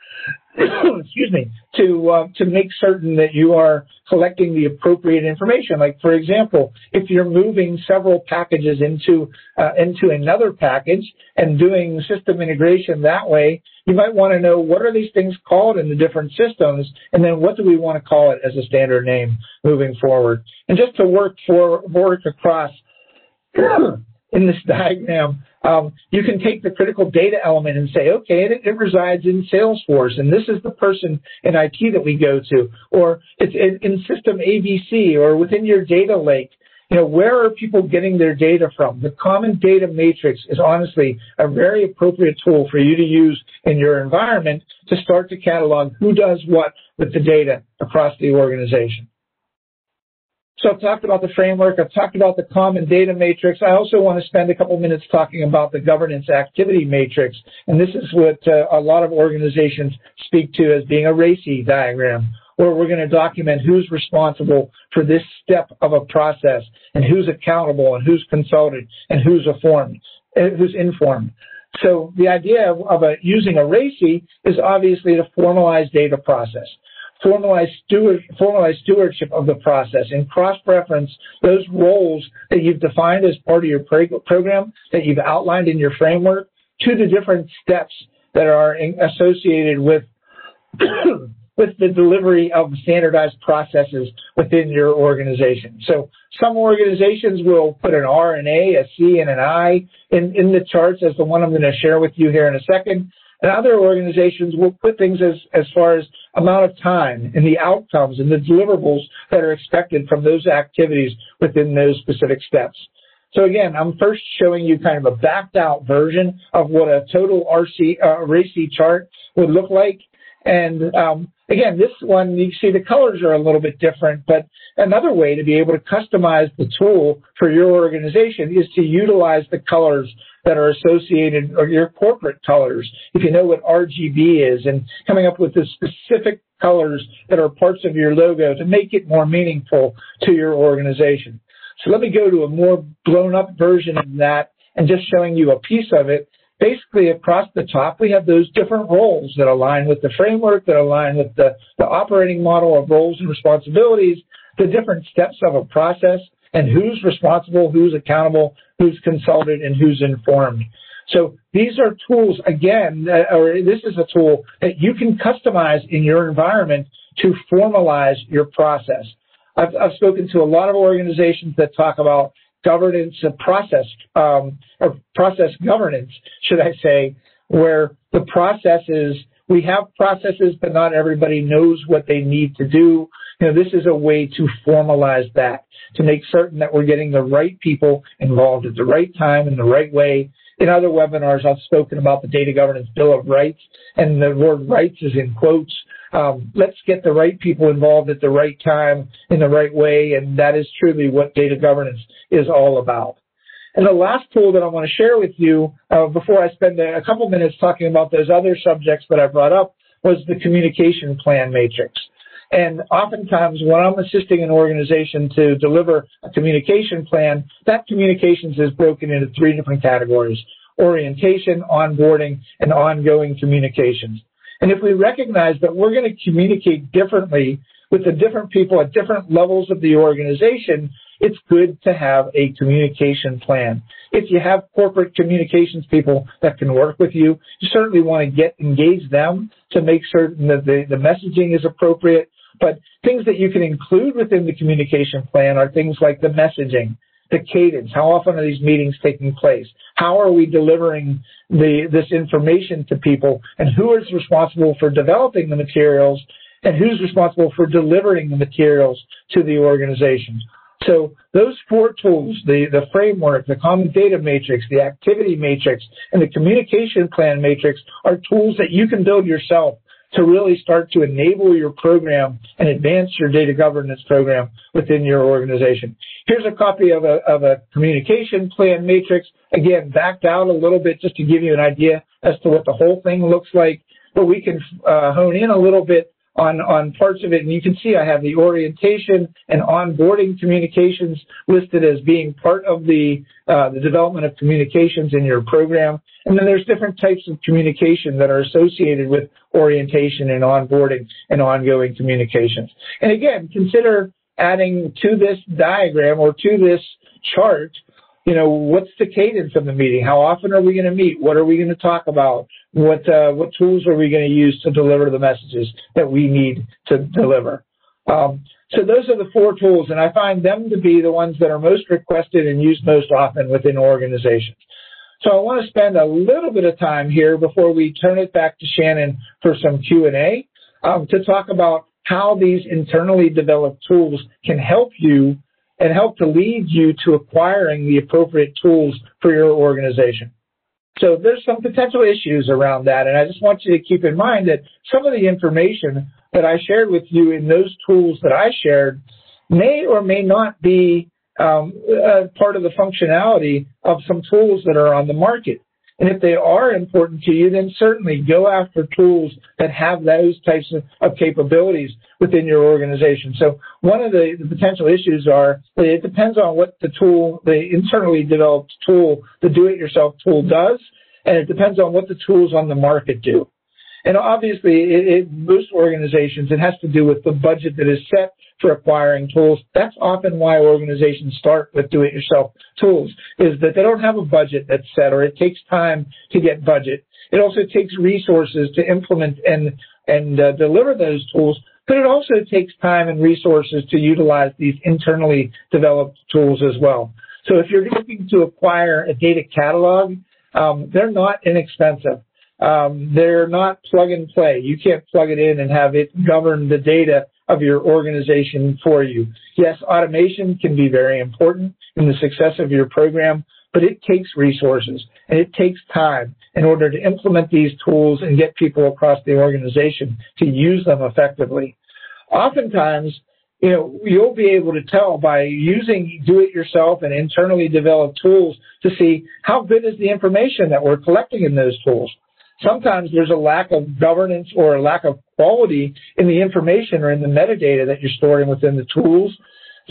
excuse me, to uh, to make certain that you are collecting the appropriate information. Like for example, if you're moving several packages into uh, into another package and doing system integration that way, you might want to know what are these things called in the different systems, and then what do we want to call it as a standard name moving forward. And just to work for work across in this diagram, um, you can take the critical data element and say, okay, it, it, resides in Salesforce, and this is the person in IT that we go to, or it's in, in system ABC, or within your data lake. You know, where are people getting their data from? The common data matrix is honestly a very appropriate tool for you to use in your environment to start to catalog who does what with the data across the organization. So I've talked about the framework. I've talked about the common data matrix. I also want to spend a couple minutes talking about the governance activity matrix. And this is what uh, a lot of organizations speak to as being a RACI diagram, where we're going to document who's responsible for this step of a process and who's accountable and who's consulted and who's informed. Uh, who's informed. So the idea of, of a, using a RACI is obviously to formalize data process formalize, steward, formalize stewardship of the process and cross-reference those roles that you've defined as part of your program that you've outlined in your framework to the different steps that are associated with with the delivery of standardized processes within your organization. So some organizations will put an R and A, a C, and an I in, in the charts as the one I'm going to share with you here in a second. And other organizations will put things as, as far as amount of time and the outcomes and the deliverables that are expected from those activities within those specific steps. So again, I'm first showing you kind of a backed out version of what a total RC, uh, RACI chart would look like. And um, again, this one, you see the colors are a little bit different, but another way to be able to customize the tool for your organization is to utilize the colors that are associated or your corporate colors. If you know what RGB is and coming up with the specific colors that are parts of your logo to make it more meaningful to your organization. So let me go to a more blown up version of that and just showing you a piece of it basically across the top, we have those different roles that align with the framework, that align with the, the operating model of roles and responsibilities, the different steps of a process, and who's responsible, who's accountable, who's consulted, and who's informed. So these are tools, again, or this is a tool that you can customize in your environment to formalize your process. I've, I've spoken to a lot of organizations that talk about governance and process, um, or process governance, should I say, where the process is we have processes, but not everybody knows what they need to do. You know, this is a way to formalize that, to make certain that we're getting the right people involved at the right time in the right way. In other webinars, I've spoken about the Data Governance Bill of Rights, and the word rights is in quotes. Um, let's get the right people involved at the right time in the right way, and that is truly what data governance is all about. And the last tool that I want to share with you uh, before I spend a, couple minutes talking about those other subjects that I brought up was the communication plan matrix. And oftentimes when I'm assisting an organization to deliver a communication plan, that communications is broken into three different categories, orientation, onboarding, and ongoing communications. And if we recognize that we're going to communicate differently with the different people at different levels of the organization, it's good to have a communication plan. If you have corporate communications people that can work with you, you certainly want to get engage them to make certain that the, the messaging is appropriate. But things that you can include within the communication plan are things like the messaging, the cadence. How often are these meetings taking place? How are we delivering the, this information to people? And who is responsible for developing the materials? And who's responsible for delivering the materials to the organization? So those four tools, the, the framework, the common data matrix, the activity matrix, and the communication plan matrix are tools that you can build yourself to really start to enable your program and advance your data governance program within your organization. Here's a copy of a, of a communication plan matrix, again, backed out a little bit just to give you an idea as to what the whole thing looks like, but we can uh, hone in a little bit on, on parts of it. And you can see I have the orientation and onboarding communications listed as being part of the, uh, the development of communications in your program. And then there's different types of communication that are associated with orientation and onboarding and ongoing communications. And again, consider adding to this diagram or to this chart you know, what's the cadence of the meeting? How often are we going to meet? What are we going to talk about? What uh, what tools are we going to use to deliver the messages that we need to deliver? Um, so those are the four tools, and I find them to be the ones that are most requested and used most often within organizations. So I want to spend a little bit of time here before we turn it back to Shannon for some Q&A um, to talk about how these internally developed tools can help you and help to lead you to acquiring the appropriate tools for your organization. So there's some potential issues around that, and I just want you to keep in mind that some of the information that I shared with you in those tools that I shared may or may not be um, part of the functionality of some tools that are on the market. And if they are important to you, then certainly go after tools that have those types of, capabilities within your organization. So one of the, the, potential issues are it depends on what the tool, the internally developed tool, the do-it-yourself tool does, and it depends on what the tools on the market do. And obviously, it, it, most organizations, it has to do with the budget that is set for acquiring tools. That's often why organizations start with do-it-yourself tools, is that they don't have a budget that's set, or it takes time to get budget. It also takes resources to implement and and uh, deliver those tools, but it also takes time and resources to utilize these internally developed tools as well. So if you're looking to acquire a data catalog, um, they're not inexpensive. Um, they're not plug and play. You can't plug it in and have it govern the data of your organization for you. Yes, automation can be very important in the success of your program, but it takes resources and it takes time in order to implement these tools and get people across the organization to use them effectively. Oftentimes, you know, you'll be able to tell by using do-it-yourself and internally developed tools to see how good is the information that we're collecting in those tools. Sometimes there's a lack of governance or a lack of quality in the information or in the metadata that you're storing within the tools.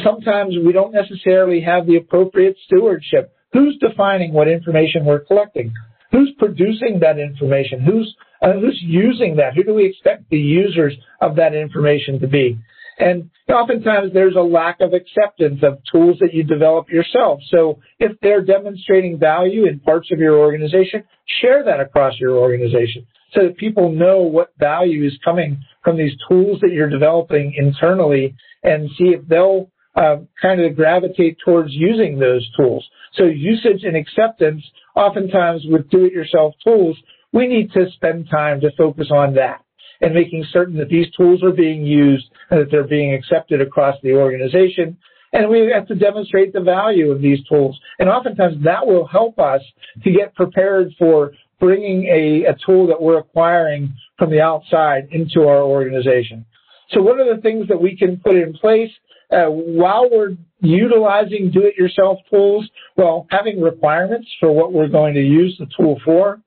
Sometimes we don't necessarily have the appropriate stewardship. Who's defining what information we're collecting? Who's producing that information? Who's uh, who's using that? Who do we expect the users of that information to be? And oftentimes there's a lack of acceptance of tools that you develop yourself. So if they're demonstrating value in parts of your organization, share that across your organization so that people know what value is coming from these tools that you're developing internally and see if they'll uh, kind of gravitate towards using those tools. So usage and acceptance, oftentimes with do-it-yourself tools, we need to spend time to focus on that and making certain that these tools are being used and that they're being accepted across the organization. And we have to demonstrate the value of these tools. And oftentimes that will help us to get prepared for bringing a, a tool that we're acquiring from the outside into our organization. So what are the things that we can put in place uh, while we're utilizing do-it-yourself tools? Well, having requirements for what we're going to use the tool for,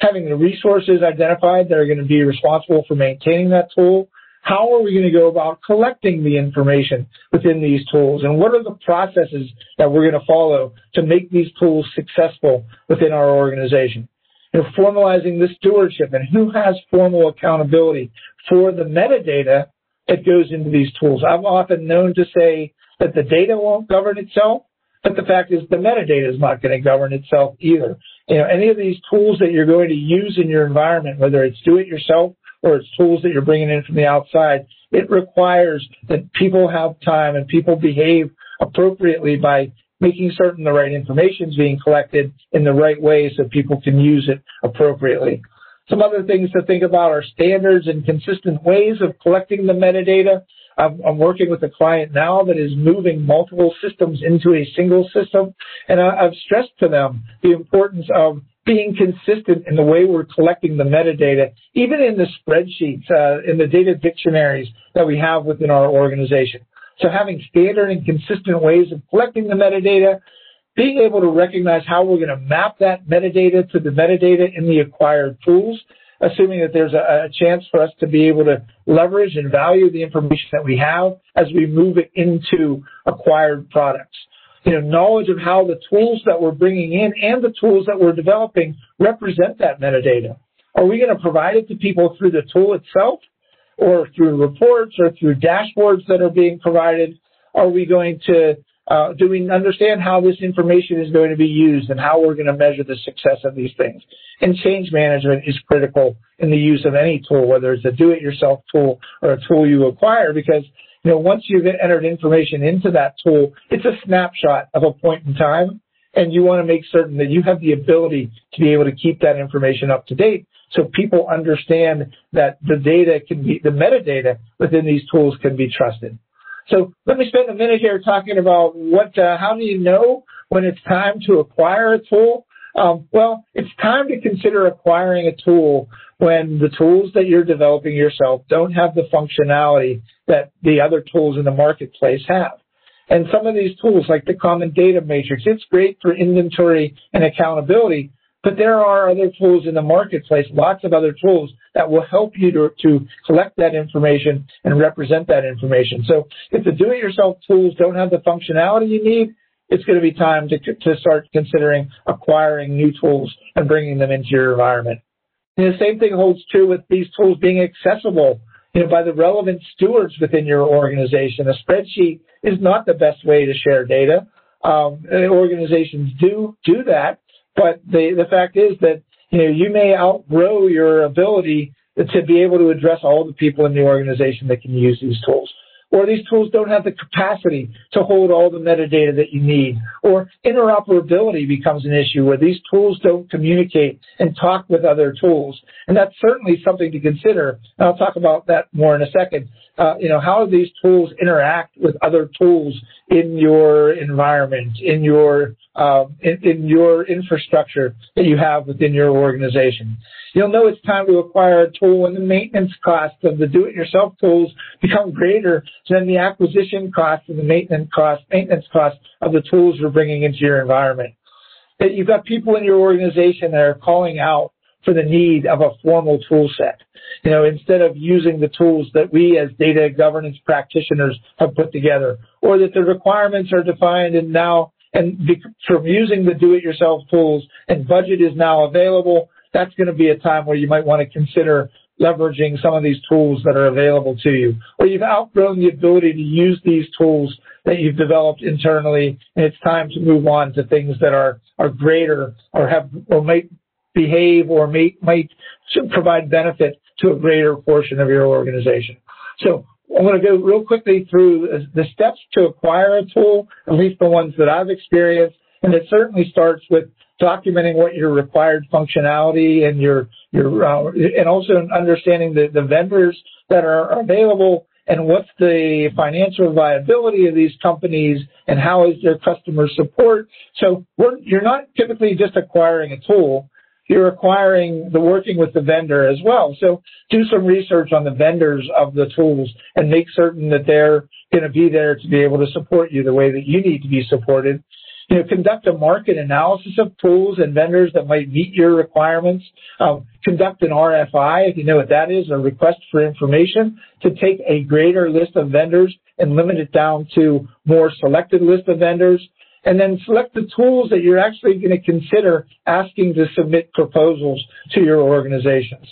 having the resources identified that are going to be responsible for maintaining that tool. How are we going to go about collecting the information within these tools? And what are the processes that we're going to follow to make these tools successful within our organization? Know, formalizing the stewardship and who has formal accountability for the metadata that goes into these tools. I'm often known to say that the data won't govern itself, but the fact is the metadata is not going to govern itself either. You know, any of these tools that you're going to use in your environment, whether it's do it yourself or it's tools that you're bringing in from the outside, it requires that people have time and people behave appropriately by making certain the right information is being collected in the right way so people can use it appropriately. Some other things to think about are standards and consistent ways of collecting the metadata. I'm, I'm, working with a client now that is moving multiple systems into a single system, and I, have stressed to them the importance of being consistent in the way we're collecting the metadata, even in the spreadsheets, uh, in the data dictionaries that we have within our organization. So having standard and consistent ways of collecting the metadata, being able to recognize how we're going to map that metadata to the metadata in the acquired tools, assuming that there's a, a, chance for us to be able to leverage and value the information that we have as we move it into acquired products. You know, knowledge of how the tools that we're bringing in and the tools that we're developing represent that metadata. Are we going to provide it to people through the tool itself or through reports or through dashboards that are being provided? Are we going to uh, do we understand how this information is going to be used and how we're going to measure the success of these things? And change management is critical in the use of any tool, whether it's a do-it-yourself tool or a tool you acquire, because you know once you've entered information into that tool, it's a snapshot of a point in time, and you want to make certain that you have the ability to be able to keep that information up to date so people understand that the data can be the metadata within these tools can be trusted. So let me spend a minute here talking about what, uh, how do you know when it's time to acquire a tool? Um, well, it's time to consider acquiring a tool when the tools that you're developing yourself don't have the functionality that the other tools in the marketplace have. And some of these tools, like the Common Data Matrix, it's great for inventory and accountability, but there are other tools in the marketplace, lots of other tools that will help you to, to collect that information and represent that information. So if the do-it-yourself tools don't have the functionality you need, it's going to be time to, to start considering acquiring new tools and bringing them into your environment. And the same thing holds true with these tools being accessible you know, by the relevant stewards within your organization. A spreadsheet is not the best way to share data. Um, organizations do do that, but the the fact is that you know you may outgrow your ability to be able to address all the people in the organization that can use these tools or these tools don't have the capacity to hold all the metadata that you need, or interoperability becomes an issue where these tools don't communicate and talk with other tools. And that's certainly something to consider. And I'll talk about that more in a second. Uh, you know, how these tools interact with other tools in your environment, in your uh, in, in your infrastructure that you have within your organization. You'll know it's time to acquire a tool when the maintenance costs of the do-it-yourself tools become greater than the acquisition cost and the maintenance cost, maintenance cost of the tools you're bringing into your environment. That you've got people in your organization that are calling out for the need of a formal tool set. You know, instead of using the tools that we as data governance practitioners have put together, or that the requirements are defined and now, and from using the do-it-yourself tools and budget is now available, that's going to be a time where you might want to consider leveraging some of these tools that are available to you. Or you've outgrown the ability to use these tools that you've developed internally, and it's time to move on to things that are, are greater or have or might behave or may, might provide benefit to a greater portion of your organization. So I'm going to go real quickly through the steps to acquire a tool, at least the ones that I've experienced, and it certainly starts with documenting what your required functionality and your your uh, and also understanding the, the vendors that are available and what's the financial viability of these companies and how is their customer support. So you're not typically just acquiring a tool. You're acquiring the working with the vendor as well. So do some research on the vendors of the tools and make certain that they're going to be there to be able to support you the way that you need to be supported you know, conduct a market analysis of tools and vendors that might meet your requirements. Um, conduct an RFI, if you know what that is, a request for information, to take a greater list of vendors and limit it down to more selected list of vendors. And then select the tools that you're actually going to consider asking to submit proposals to your organizations.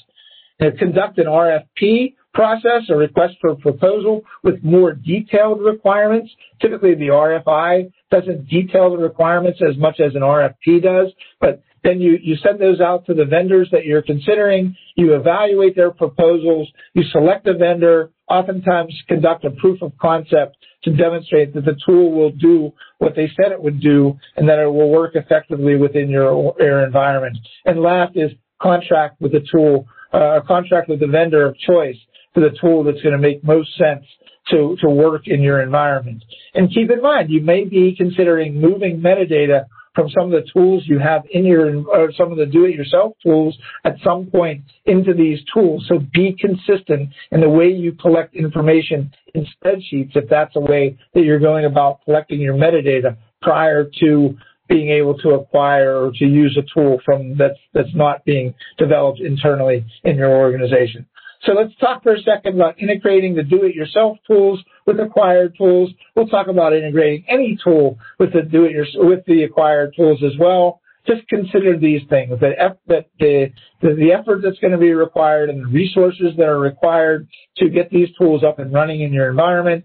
Conduct an RFP process, a request for proposal with more detailed requirements. Typically the RFI doesn't detail the requirements as much as an RFP does, but then you, you send those out to the vendors that you're considering, you evaluate their proposals, you select a vendor, oftentimes conduct a proof of concept to demonstrate that the tool will do what they said it would do and that it will work effectively within your, your environment. And last is contract with the tool, uh, contract with the vendor of choice the tool that's going to make most sense to, to work in your environment. And keep in mind, you may be considering moving metadata from some of the tools you have in your, or some of the do-it-yourself tools at some point into these tools. So be consistent in the way you collect information in spreadsheets if that's a way that you're going about collecting your metadata prior to being able to acquire or to use a tool from that's that's not being developed internally in your organization. So let's talk for a second about integrating the do-it-yourself tools with acquired tools. We'll talk about integrating any tool with the do it with the acquired tools as well. Just consider these things: that, that the, the the effort that's going to be required and the resources that are required to get these tools up and running in your environment,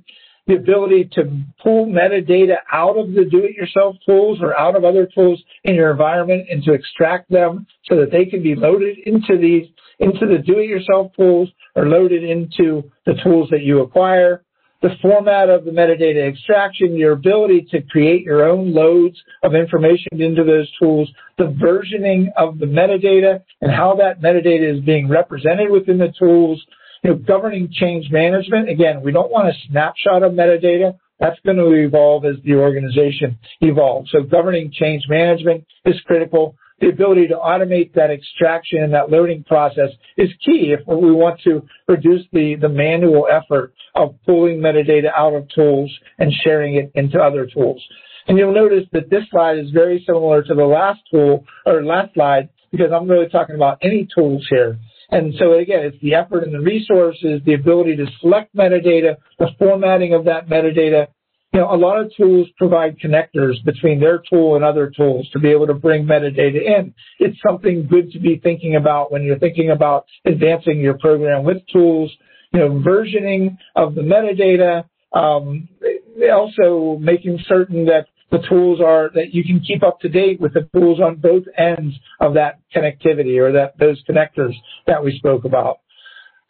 the ability to pull metadata out of the do-it-yourself tools or out of other tools in your environment and to extract them so that they can be loaded into these into the do-it-yourself tools or loaded into the tools that you acquire. The format of the metadata extraction, your ability to create your own loads of information into those tools, the versioning of the metadata and how that metadata is being represented within the tools, you know, governing change management. Again, we don't want a snapshot of metadata. That's going to evolve as the organization evolves. So governing change management is critical. The ability to automate that extraction and that loading process is key if we want to reduce the, the manual effort of pulling metadata out of tools and sharing it into other tools. And you'll notice that this slide is very similar to the last tool or last slide because I'm really talking about any tools here. And so again, it's the effort and the resources, the ability to select metadata, the formatting of that metadata, you know, a lot of tools provide connectors between their tool and other tools to be able to bring metadata in. It's something good to be thinking about when you're thinking about advancing your program with tools, you know, versioning of the metadata, um, also making certain that the tools are that you can keep up to date with the tools on both ends of that connectivity or that those connectors that we spoke about.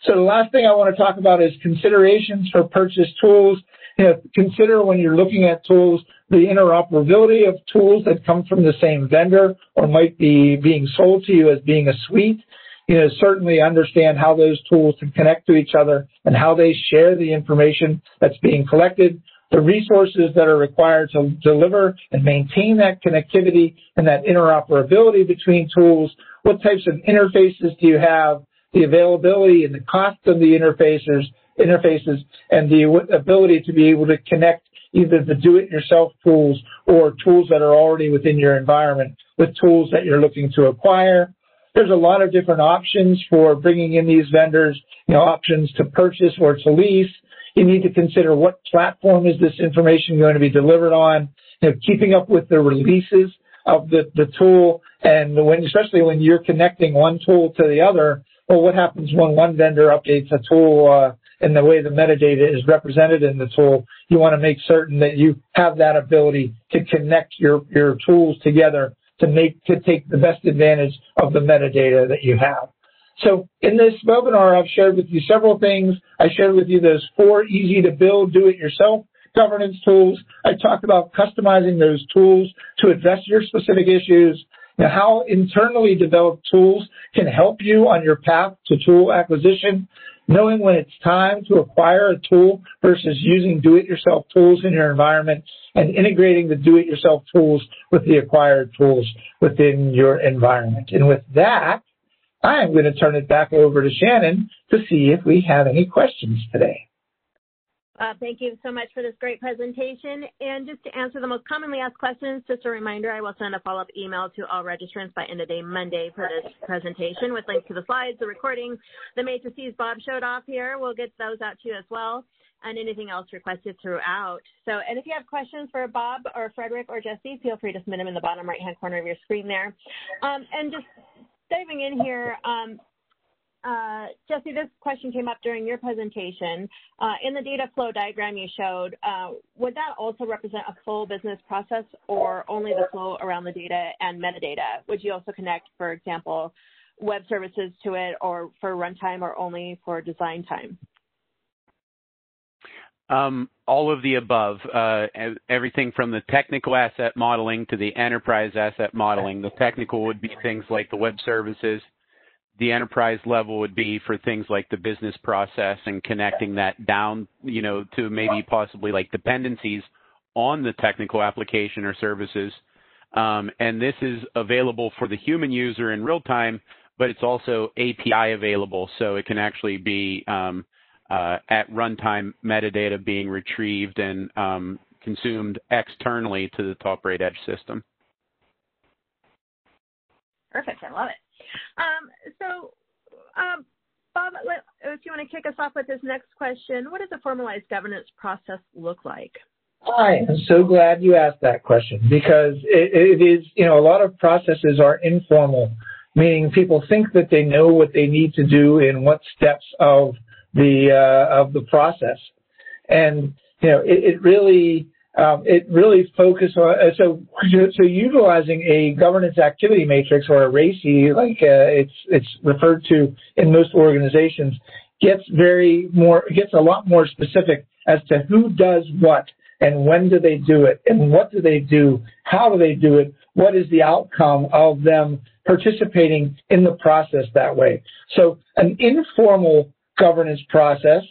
So the last thing I want to talk about is considerations for purchase tools. You know, consider when you're looking at tools, the interoperability of tools that come from the same vendor or might be being sold to you as being a suite. You know, certainly understand how those tools can connect to each other and how they share the information that's being collected, the resources that are required to deliver and maintain that connectivity and that interoperability between tools. What types of interfaces do you have? the availability and the cost of the interfaces, interfaces and the ability to be able to connect either the do-it-yourself tools or tools that are already within your environment with tools that you're looking to acquire. There's a lot of different options for bringing in these vendors, you know, options to purchase or to lease. You need to consider what platform is this information going to be delivered on, you know, keeping up with the releases of the, the tool and when, especially when you're connecting one tool to the other, well, what happens when one vendor updates a tool uh, and the way the metadata is represented in the tool? You want to make certain that you have that ability to connect your, your tools together to make to take the best advantage of the metadata that you have. So in this webinar, I've shared with you several things. I shared with you those four easy to build, do it yourself governance tools. I talked about customizing those tools to address your specific issues. Now, how internally developed tools can help you on your path to tool acquisition, knowing when it's time to acquire a tool versus using do-it-yourself tools in your environment, and integrating the do-it-yourself tools with the acquired tools within your environment. And with that, I'm going to turn it back over to Shannon to see if we have any questions today. Uh, thank you so much for this great presentation. And just to answer the most commonly asked questions, just a reminder, I will send a follow-up email to all registrants by end of day Monday for this presentation with links to the slides, the recording, the matrices Bob showed off here. We'll get those out to you as well and anything else requested throughout. So, and if you have questions for Bob or Frederick or Jesse, feel free to submit them in the bottom right-hand corner of your screen there. Um, and just diving in here, um, uh, Jesse, this question came up during your presentation. Uh, in the data flow diagram you showed, uh, would that also represent a full business process or only the flow around the data and metadata? Would you also connect, for example, web services to it or for runtime or only for design time? Um, all of the above, uh, everything from the technical asset modeling to the enterprise asset modeling. The technical would be things like the web services, the enterprise level would be for things like the business process and connecting that down, you know, to maybe possibly like dependencies on the technical application or services. Um, and this is available for the human user in real time, but it's also API available, so it can actually be um, uh, at runtime metadata being retrieved and um, consumed externally to the TopBraid edge system. Perfect, I love it. Um, so, um, Bob, if you want to kick us off with this next question, what does a formalized governance process look like? I am so glad you asked that question because it, it is, you know, a lot of processes are informal, meaning people think that they know what they need to do in what steps of the uh, of the process, and you know, it, it really um, it really focuses on uh, so so utilizing a governance activity matrix or a RACI, like uh, it's it's referred to in most organizations, gets very more gets a lot more specific as to who does what and when do they do it and what do they do, how do they do it, what is the outcome of them participating in the process that way. So an informal governance process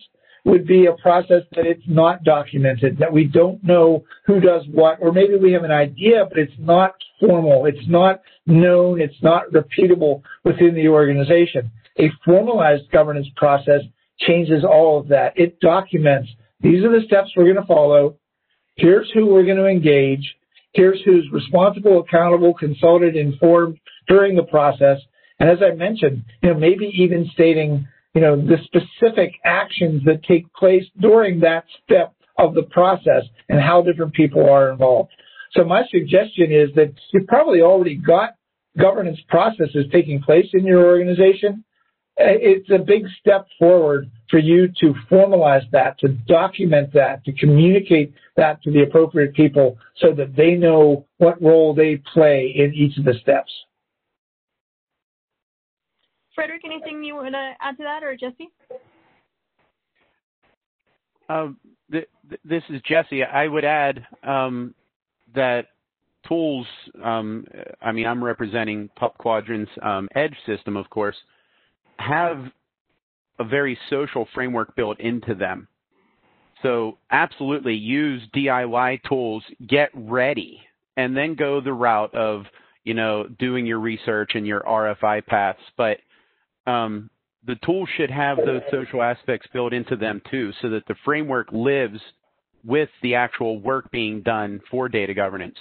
would be a process that it's not documented, that we don't know who does what, or maybe we have an idea, but it's not formal, it's not known, it's not repeatable within the organization. A formalized governance process changes all of that. It documents these are the steps we're going to follow. Here's who we're going to engage. Here's who's responsible, accountable, consulted, informed during the process. And as I mentioned, you know, maybe even stating you know, the specific actions that take place during that step of the process and how different people are involved. So my suggestion is that you've probably already got governance processes taking place in your organization. Uh, it's a big step forward for you to formalize that, to document that, to communicate that to the appropriate people so that they know what role they play in each of the steps. Frederick, anything you want to add to that, or Jesse? Um, th th this is Jesse. I would add um, that tools, um, I mean, I'm representing TopQuadrant's um, Edge system, of course, have a very social framework built into them. So absolutely use DIY tools, get ready, and then go the route of, you know, doing your research and your RFI paths. But um, the tool should have those social aspects built into them too, so that the framework lives with the actual work being done for data governance.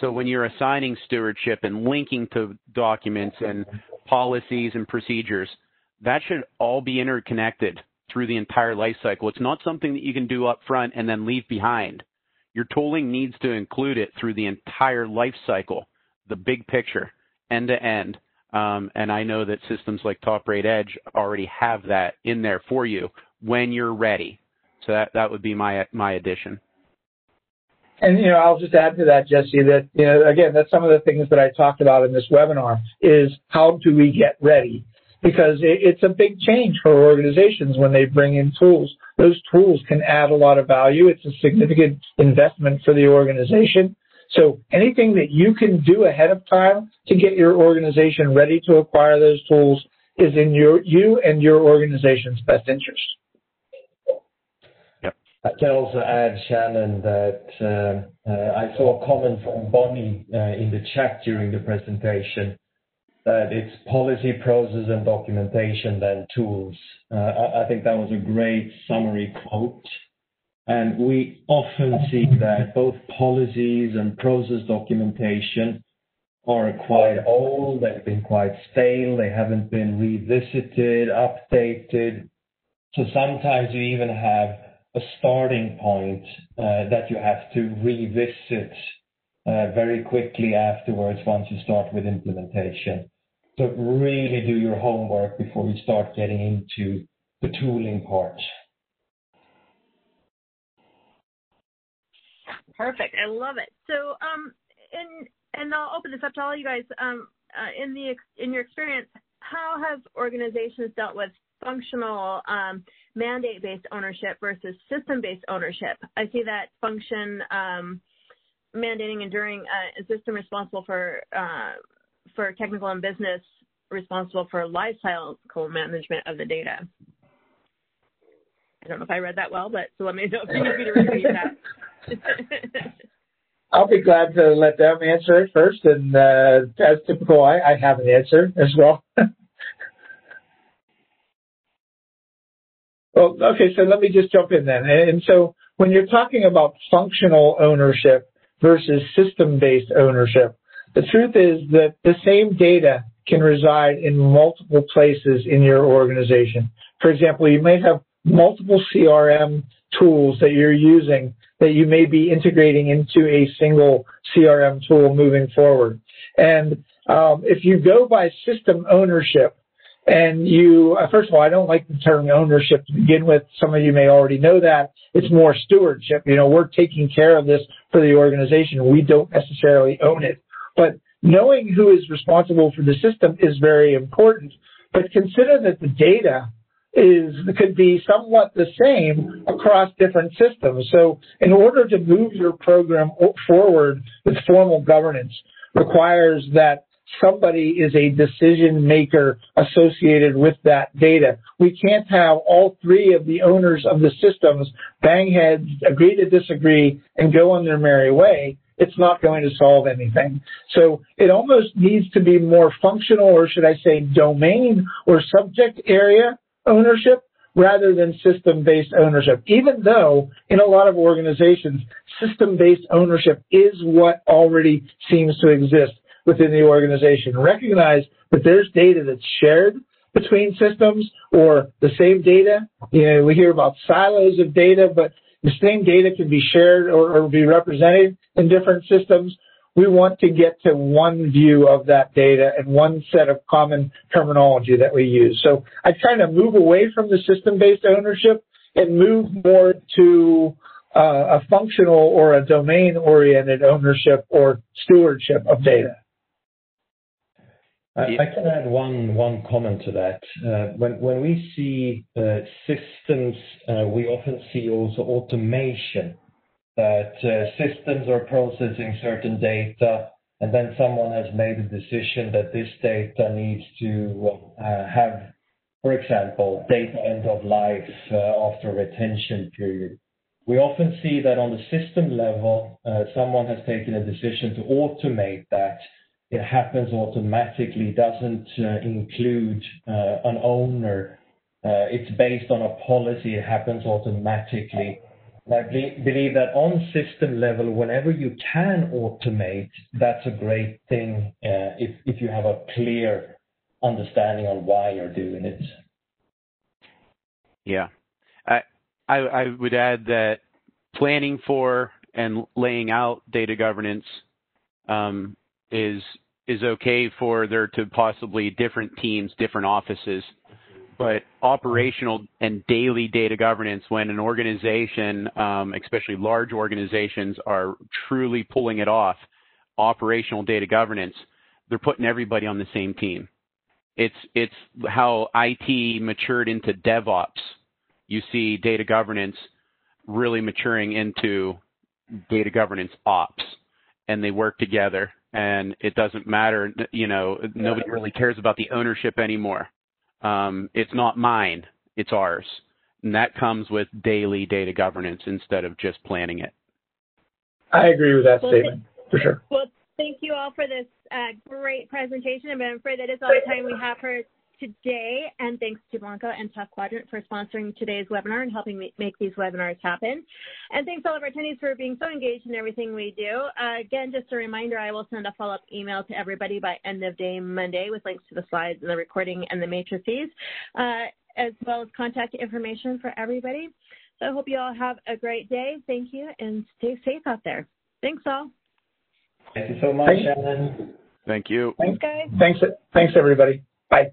So when you're assigning stewardship and linking to documents and policies and procedures, that should all be interconnected through the entire life cycle. It's not something that you can do up front and then leave behind. Your tooling needs to include it through the entire life cycle, the big picture, end to end, um, and I know that systems like TopBraid Edge already have that in there for you when you're ready. So that, that would be my, my addition. And, you know, I'll just add to that, Jesse, that, you know, again, that's some of the things that I talked about in this webinar is how do we get ready? Because it's a big change for organizations when they bring in tools. Those tools can add a lot of value. It's a significant investment for the organization. So anything that you can do ahead of time to get your organization ready to acquire those tools is in your you and your organization's best interest. Yep. I can also add, Shannon, that uh, uh, I saw a comment from Bonnie uh, in the chat during the presentation that it's policy, process, and documentation, then tools. Uh, I, I think that was a great summary quote. And we often see that both policies and process documentation are quite old, they've been quite stale, they haven't been revisited, updated. So sometimes you even have a starting point uh, that you have to revisit uh, very quickly afterwards once you start with implementation. So really do your homework before you start getting into the tooling part. Perfect. I love it. So, um, in, and I'll open this up to all you guys. Um, uh, in the in your experience, how have organizations dealt with functional um, mandate-based ownership versus system-based ownership? I see that function um, mandating enduring uh, a system responsible for uh, for technical and business responsible for lifecycle management of the data. I don't know if I read that well, but so let me know if you need me to repeat that. I'll be glad to let them answer it first, and uh, as typical, I, I have an answer as well. well, okay, so let me just jump in then. And so when you're talking about functional ownership versus system-based ownership, the truth is that the same data can reside in multiple places in your organization. For example, you may have multiple CRM tools that you're using that you may be integrating into a single CRM tool moving forward. And um, if you go by system ownership, and you, uh, first of all, I don't like the term ownership to begin with. Some of you may already know that. It's more stewardship. You know, we're taking care of this for the organization. We don't necessarily own it. But knowing who is responsible for the system is very important. But consider that the data is could be somewhat the same across different systems. So in order to move your program forward with formal governance requires that somebody is a decision maker associated with that data. We can't have all three of the owners of the systems bang heads, agree to disagree, and go on their merry way. It's not going to solve anything. So it almost needs to be more functional, or should I say domain or subject area ownership rather than system-based ownership, even though in a lot of organizations, system-based ownership is what already seems to exist within the organization. Recognize that there's data that's shared between systems or the same data. You know, we hear about silos of data, but the same data can be shared or, or be represented in different systems. We want to get to one view of that data and one set of common terminology that we use. So I kind of move away from the system-based ownership and move more to uh, a functional or a domain-oriented ownership or stewardship of data. I, I can add one one comment to that. Uh, when when we see uh, systems, uh, we often see also automation. That uh, systems are processing certain data, and then someone has made a decision that this data needs to uh, have, for example, data end of life uh, after a retention period. We often see that on the system level, someone has taken a decision to automate that it happens automatically, doesn't include an owner. It's based on a policy. It happens automatically. I believe that on system level, whenever you can automate, that's a great thing if you have a clear understanding on why you're doing it. Yeah. I would add that planning for and laying out data governance um, is is okay for there to possibly different teams, different offices, but operational and daily data governance when an organization, um, especially large organizations, are truly pulling it off, operational data governance, they're putting everybody on the same team. It's it's how IT matured into DevOps. You see data governance really maturing into data governance ops, and they work together and it doesn't matter. You know, nobody really cares about the ownership anymore. Um, it's not mine; it's ours, and that comes with daily data governance instead of just planning it. I agree with that well, statement for sure. Well, thank you all for this uh, great presentation. I'm afraid that is all the time we have for today, and thanks to Blancco and TopQuadrant for sponsoring today's webinar and helping me make these webinars happen. And thanks all of our attendees for being so engaged in everything we do. Uh, again, just a reminder, I will send a follow-up email to everybody by end of day Monday with links to the slides and the recording and the matrices, uh, as well as contact information for everybody. So I hope you all have a great day. Thank you, and stay safe out there. Thanks all. Thank you so much, Shannon. Thank you. Thanks, guys. Thanks, thanks everybody. Bye.